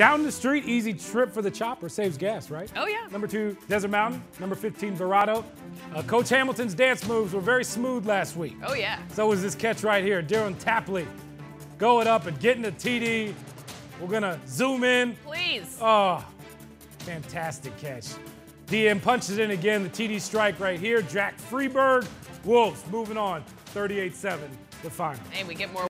Down the street, easy trip for the chopper, saves gas, right? Oh, yeah. Number two, Desert Mountain. Number 15, Verrado. Uh, Coach Hamilton's dance moves were very smooth last week. Oh, yeah. So was this catch right here. Darren Tapley going up and getting the TD. We're going to zoom in. Please. Oh, fantastic catch. DM punches in again, the TD strike right here. Jack Freeberg. Wolves moving on, 38 7, the final. Hey, we get more.